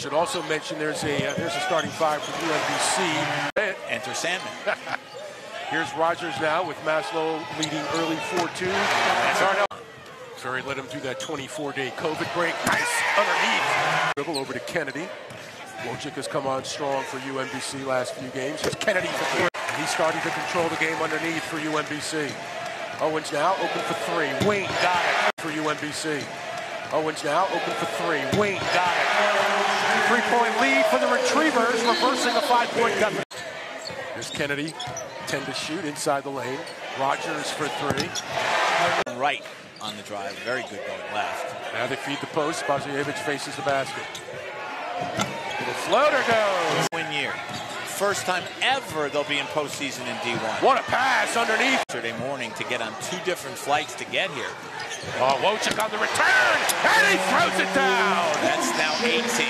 Should also mention there's a uh, there's a starting five for UMBC. Enter Sandman. Here's Rogers now with Maslow leading early 4-2. Darnell. Ferry let him do that 24-day COVID break. Nice underneath. Dribble over to Kennedy. Wojcik has come on strong for UMBC last few games. Here's Kennedy for three. He's starting to control the game underneath for UMBC. Owens now open for three. Wayne got it for UMBC. Owens now open for three. Wing got it. Three-point lead for the Retrievers, reversing a five-point deficit. Here's Kennedy, 10 to shoot inside the lane. Rogers for three. Right on the drive. Very good going left. Now they feed the post. Spasojevic faces the basket. Little floater goes. Win year. First time ever they'll be in postseason in D1. What a pass underneath. Yesterday morning to get on two different flights to get here. Oh, Wojcik on the return, and he throws it down. That's now 18, and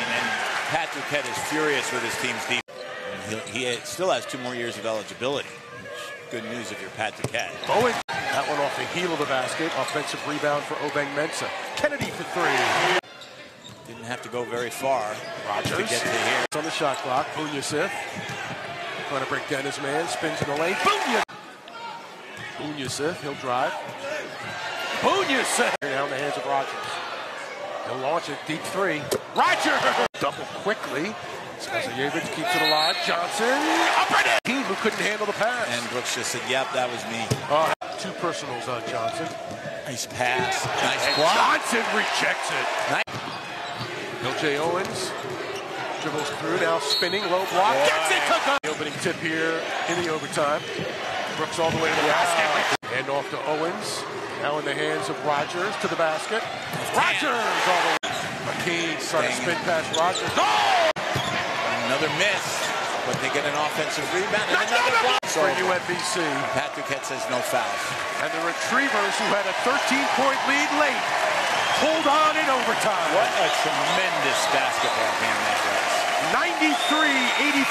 Pat Duquette is furious with his team's defense. He, he still has two more years of eligibility. Good news if you're Pat Duquette. Bowen, that one off the heel of the basket. Offensive rebound for Obeng Mensah. Kennedy for three. Didn't have to go very far Rogers to get to here. It's on the shot clock. Boonyasith trying to break down his man. Spins in the lane. Boonyasith. Boonyasith, he'll drive. Now in the hands of Rogers. He'll launch it. Deep three. Roger! Double quickly. Spasojevic keeps it alive. Johnson. Up and in. Team who couldn't handle the pass. And Brooks just said, yep, that was me. Uh, two personals on Johnson. Nice pass. Nice And block. Johnson rejects it. Nice. LJ Owens dribbles through, now spinning, low block. Gets it, cook. The opening tip here in the overtime. Brooks all the way to the basket. Hand off to Owens. Now in the hands of Rogers to the basket. Rogers all the way. McKean trying to spin past Rogers. Oh! Another miss, but they get an offensive rebound and another block. for UMBC. Pat Duquette says no fouls. And the Retrievers, who had a 13-point lead late, hold on in overtime. What a tremendous basketball game that was. 93-85.